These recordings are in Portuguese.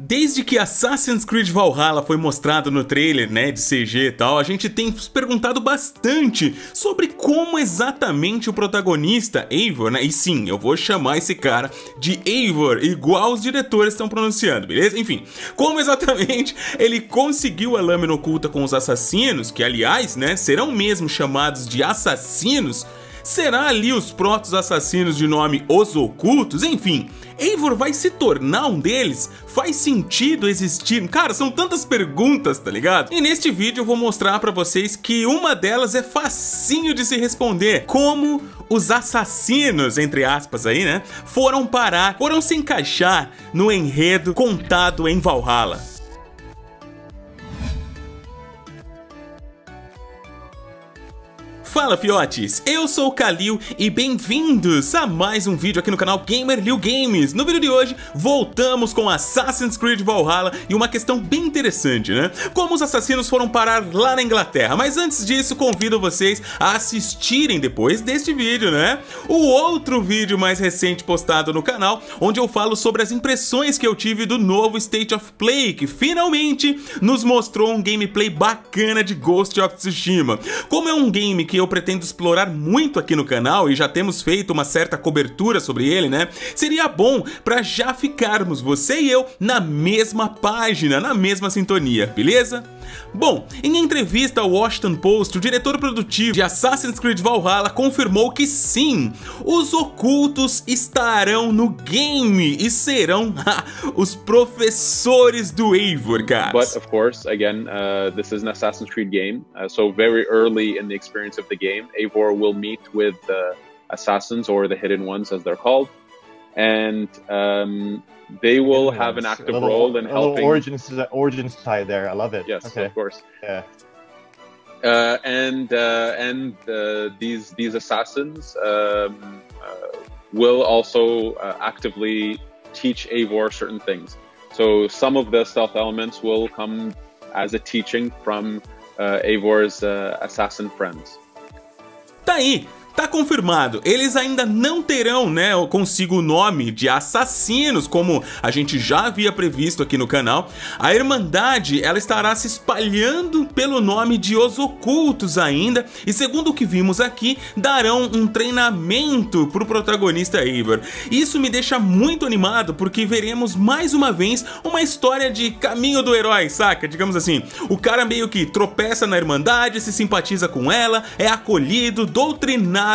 Desde que Assassin's Creed Valhalla foi mostrado no trailer, né, de CG e tal, a gente tem se perguntado bastante sobre como exatamente o protagonista, Eivor, né, e sim, eu vou chamar esse cara de Eivor, igual os diretores estão pronunciando, beleza? Enfim, como exatamente ele conseguiu a lâmina oculta com os assassinos, que aliás, né, serão mesmo chamados de assassinos, Será ali os protos assassinos de nome Os Ocultos? Enfim, Eivor vai se tornar um deles? Faz sentido existir? Cara, são tantas perguntas, tá ligado? E neste vídeo eu vou mostrar pra vocês que uma delas é facinho de se responder. Como os assassinos, entre aspas aí, né, foram parar, foram se encaixar no enredo contado em Valhalla. Fala fiotes, eu sou o Kalil e bem-vindos a mais um vídeo aqui no canal Gamer Liu Games. No vídeo de hoje, voltamos com Assassin's Creed Valhalla e uma questão bem interessante, né? Como os assassinos foram parar lá na Inglaterra, mas antes disso, convido vocês a assistirem depois deste vídeo, né? O outro vídeo mais recente postado no canal, onde eu falo sobre as impressões que eu tive do novo State of Play, que finalmente nos mostrou um gameplay bacana de Ghost of Tsushima. Como é um game que eu pretendo explorar muito aqui no canal e já temos feito uma certa cobertura sobre ele, né? Seria bom para já ficarmos, você e eu, na mesma página, na mesma sintonia, beleza? Bom, em entrevista ao Washington Post, o diretor produtivo de Assassin's Creed Valhalla confirmou que sim, os ocultos estarão no game e serão os professores do Eivor, guys. But of course, again, uh, this is an Assassin's Creed game, uh, so very early in the experience of the game, Eivor will meet with the assassins or the hidden ones, as they're called, and um, they will have an active little, role in helping. Origins, origins tie there. I love it. Yes, okay. of course. Yeah. Uh, and uh, and uh, these these assassins um, uh, will also uh, actively teach Eivor certain things. So some of the stealth elements will come as a teaching from uh, Eivor's assassin friends. Tá aí, Tá confirmado, eles ainda não terão, né, consigo o nome de assassinos, como a gente já havia previsto aqui no canal. A Irmandade, ela estará se espalhando pelo nome de Os Ocultos ainda, e segundo o que vimos aqui, darão um treinamento pro protagonista Eivor. Isso me deixa muito animado, porque veremos mais uma vez uma história de caminho do herói, saca? Digamos assim, o cara meio que tropeça na Irmandade, se simpatiza com ela, é acolhido, doutrinado,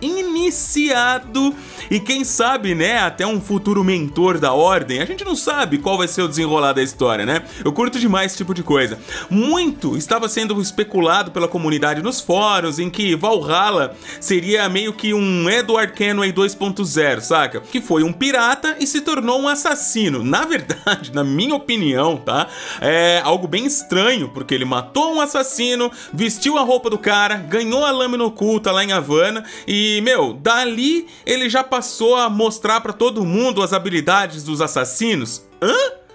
iniciado e quem sabe, né, até um futuro mentor da ordem. A gente não sabe qual vai ser o desenrolar da história, né? Eu curto demais esse tipo de coisa. Muito estava sendo especulado pela comunidade nos fóruns em que Valhalla seria meio que um Edward Kenway 2.0, saca? Que foi um pirata e se tornou um assassino. Na verdade, na minha opinião, tá? É algo bem estranho, porque ele matou um assassino, vestiu a roupa do cara, ganhou a lâmina oculta lá em Havana e, meu, dali ele já passou a mostrar para todo mundo as habilidades dos assassinos. Hã?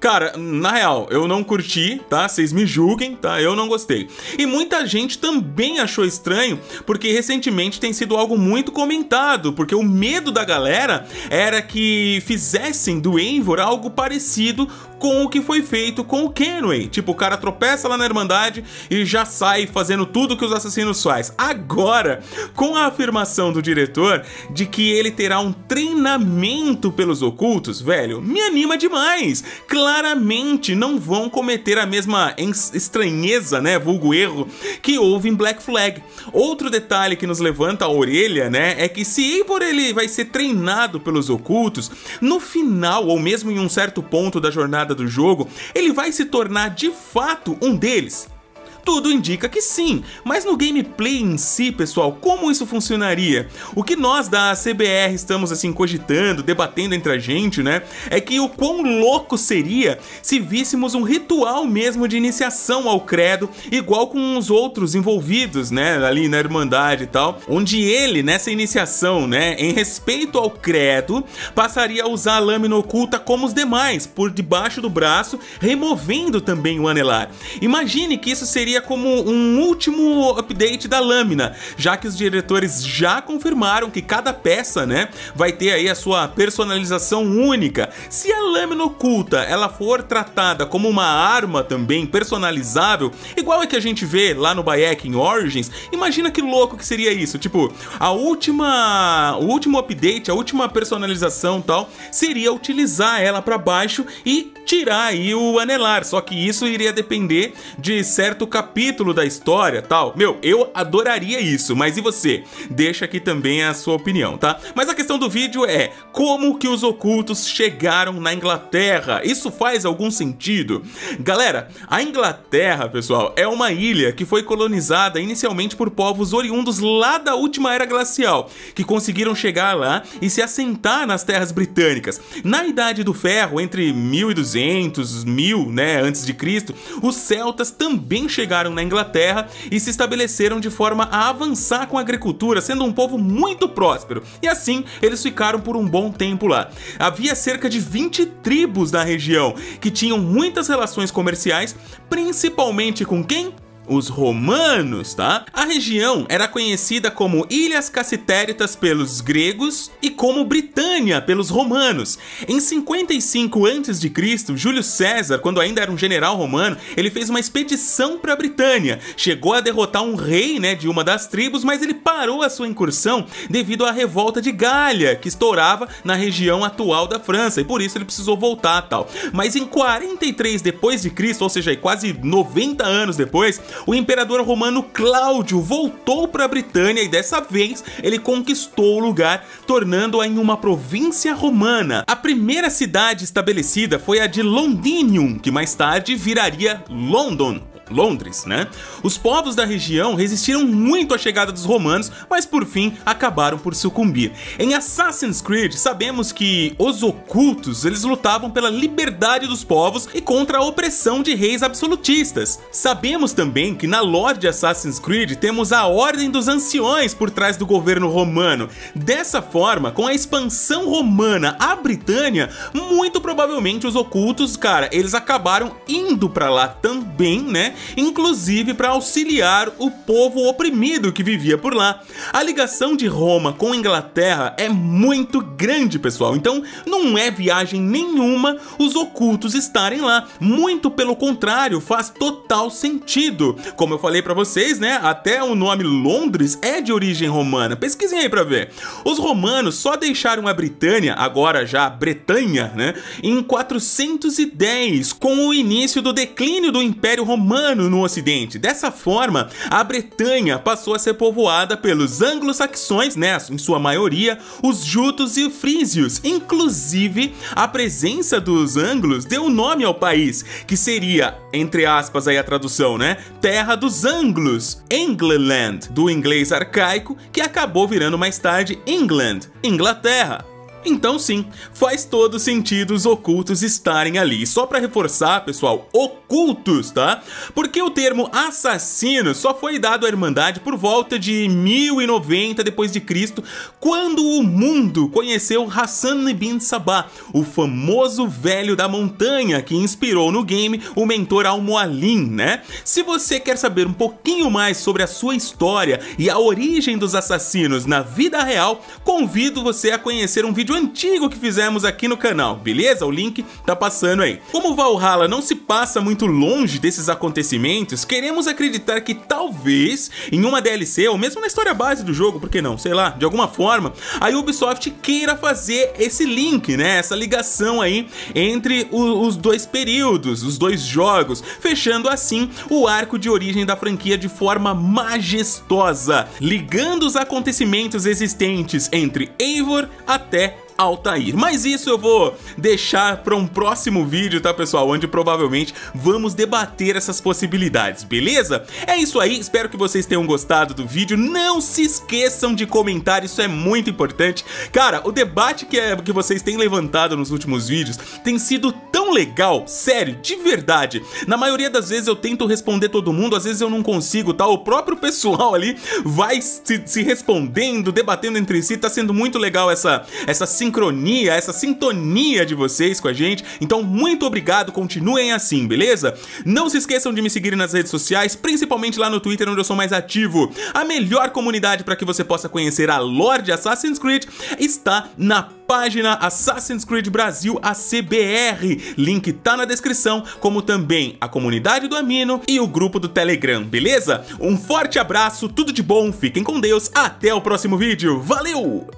Cara, na real, eu não curti, tá? Vocês me julguem, tá? Eu não gostei. E muita gente também achou estranho, porque recentemente tem sido algo muito comentado, porque o medo da galera era que fizessem do Eivor algo parecido com o que foi feito com o Kenway. Tipo, o cara tropeça lá na Irmandade e já sai fazendo tudo que os assassinos faz. Agora, com a afirmação do diretor de que ele terá um treinamento pelos ocultos, velho, me anima demais. Claramente não vão cometer a mesma estranheza, né, vulgo erro, que houve em Black Flag. Outro detalhe que nos levanta a orelha, né, é que se Eivor ele vai ser treinado pelos ocultos, no final, ou mesmo em um certo ponto da jornada do jogo, ele vai se tornar de fato um deles. Tudo indica que sim, mas no gameplay em si, pessoal, como isso funcionaria? O que nós da CBR estamos assim cogitando, debatendo entre a gente, né, é que o quão louco seria se víssemos um ritual mesmo de iniciação ao credo, igual com os outros envolvidos, né, ali na Irmandade e tal, onde ele, nessa iniciação, né, em respeito ao credo, passaria a usar a lâmina oculta como os demais, por debaixo do braço, removendo também o anelar. Imagine que isso seria seria como um último update da lâmina, já que os diretores já confirmaram que cada peça, né, vai ter aí a sua personalização única. Se a lâmina oculta ela for tratada como uma arma também personalizável, igual é que a gente vê lá no Bayek em Origins, imagina que louco que seria isso. Tipo, a última, o último update, a última personalização tal, seria utilizar ela para baixo e tirar aí o anelar. Só que isso iria depender de certo capítulo da história, tal. Meu, eu adoraria isso, mas e você? Deixa aqui também a sua opinião, tá? Mas a questão do vídeo é como que os ocultos chegaram na Inglaterra? Isso faz algum sentido? Galera, a Inglaterra, pessoal, é uma ilha que foi colonizada inicialmente por povos oriundos lá da última era glacial, que conseguiram chegar lá e se assentar nas terras britânicas. Na Idade do Ferro, entre 1200, 1000, né, antes de Cristo, os celtas também chegaram na Inglaterra e se estabeleceram de forma a avançar com a agricultura, sendo um povo muito próspero. E assim, eles ficaram por um bom tempo lá. Havia cerca de 20 tribos na região que tinham muitas relações comerciais, principalmente com quem? Os romanos, tá? A região era conhecida como Ilhas Cassitéritas pelos gregos e como Britânia pelos romanos. Em 55 a.C., Júlio César, quando ainda era um general romano, ele fez uma expedição para a Britânia. Chegou a derrotar um rei, né, de uma das tribos, mas ele parou a sua incursão devido à revolta de Gália, que estourava na região atual da França, e por isso ele precisou voltar, tal. Mas em 43 depois de Cristo, ou seja, quase 90 anos depois, o imperador romano Cláudio voltou para a Britânia e dessa vez ele conquistou o lugar, tornando-a em uma província romana. A primeira cidade estabelecida foi a de Londinium, que mais tarde viraria London, Londres, né? Os povos da região resistiram muito à chegada dos romanos, mas por fim acabaram por sucumbir. Em Assassin's Creed, sabemos que os ocultos, eles lutavam pela liberdade dos povos e contra a opressão de reis absolutistas. Sabemos também que na lore de Assassin's Creed temos a Ordem dos Anciões por trás do governo romano. Dessa forma, com a expansão romana à Britânia, muito provavelmente os ocultos, cara, eles acabaram indo para lá também, né? Inclusive para auxiliar o povo oprimido que vivia por lá. A ligação de Roma com Inglaterra é muito grande, pessoal, então não é viagem nenhuma os ocultos estarem lá. Muito pelo contrário, faz total sentido. Como eu falei para vocês, né, até o nome Londres é de origem romana. Pesquisem aí para ver. Os romanos só deixaram a Britânia, agora já Bretanha, né, em 410, com o início do declínio do Império Romano no ocidente. Dessa forma, a Bretanha passou a ser povoada pelos anglo-saxões, né, em sua maioria, os jutos e frísios. Inclusive, a presença dos anglos deu nome ao país, que seria, entre aspas aí a tradução, né, terra dos anglos, England, do inglês arcaico, que acabou virando mais tarde England, Inglaterra. Então sim, faz todo sentido os ocultos estarem ali. Só para reforçar, pessoal, ocultos, tá? Porque o termo assassino só foi dado à Irmandade por volta de 1090 depois de Cristo, quando o mundo conheceu Hassan ibn Sabah, o famoso velho da montanha que inspirou no game o mentor Al-Mualim, né? Se você quer saber um pouquinho mais sobre a sua história e a origem dos assassinos na vida real, convido você a conhecer um vídeo vídeo antigo que fizemos aqui no canal, beleza? O link tá passando aí. Como Valhalla não se passa muito longe desses acontecimentos, queremos acreditar que talvez em uma DLC, ou mesmo na história base do jogo, por que não? Sei lá, de alguma forma, a Ubisoft queira fazer esse link, né? Essa ligação aí entre o, os dois períodos, os dois jogos, fechando assim o arco de origem da franquia de forma majestosa, ligando os acontecimentos existentes entre Eivor até Altair. Mas isso eu vou deixar para um próximo vídeo, tá pessoal? Onde provavelmente vamos debater essas possibilidades, beleza? É isso aí, espero que vocês tenham gostado do vídeo. Não se esqueçam de comentar, isso é muito importante. Cara, o debate que, é, que vocês têm levantado nos últimos vídeos tem sido tão legal, sério, de verdade. Na maioria das vezes eu tento responder todo mundo, às vezes eu não consigo, tá? O próprio pessoal ali vai se, se respondendo, debatendo entre si, tá sendo muito legal essa, essa sincronia, essa sintonia de vocês com a gente. Então, muito obrigado, continuem assim, beleza? Não se esqueçam de me seguir nas redes sociais, principalmente lá no Twitter, onde eu sou mais ativo. A melhor comunidade para que você possa conhecer a lore de Assassin's Creed está na página Assassin's Creed Brasil ACBR. Link tá na descrição, como também a comunidade do Amino e o grupo do Telegram, beleza? Um forte abraço, tudo de bom, fiquem com Deus, até o próximo vídeo, valeu!